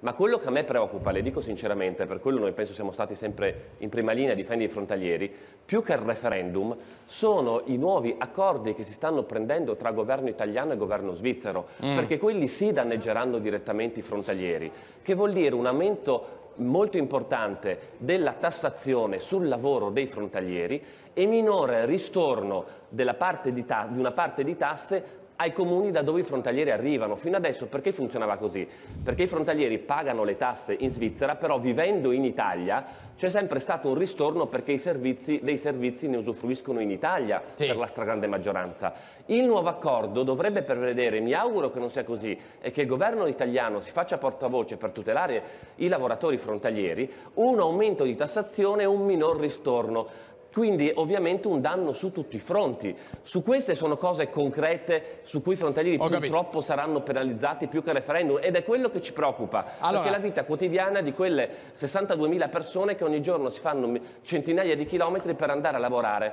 Ma quello che a me preoccupa, le dico sinceramente, per quello noi penso siamo stati sempre in prima linea a difendere i frontalieri, più che il referendum, sono i nuovi accordi che si stanno prendendo tra governo italiano e governo svizzero, mm. perché quelli sì danneggeranno direttamente i frontalieri, che vuol dire un aumento molto importante della tassazione sul lavoro dei frontalieri e minore ristorno di, di una parte di tasse ai comuni da dove i frontalieri arrivano. Fino adesso perché funzionava così? Perché i frontalieri pagano le tasse in Svizzera, però vivendo in Italia c'è sempre stato un ristorno perché i servizi, dei servizi ne usufruiscono in Italia sì. per la stragrande maggioranza. Il nuovo accordo dovrebbe prevedere, mi auguro che non sia così, e che il governo italiano si faccia portavoce per tutelare i lavoratori frontalieri, un aumento di tassazione e un minor ristorno. Quindi ovviamente un danno su tutti i fronti. Su queste sono cose concrete su cui i frontalieri Ho purtroppo capito. saranno penalizzati più che referendum ed è quello che ci preoccupa. Allora... Perché la vita quotidiana di quelle 62.000 persone che ogni giorno si fanno centinaia di chilometri per andare a lavorare.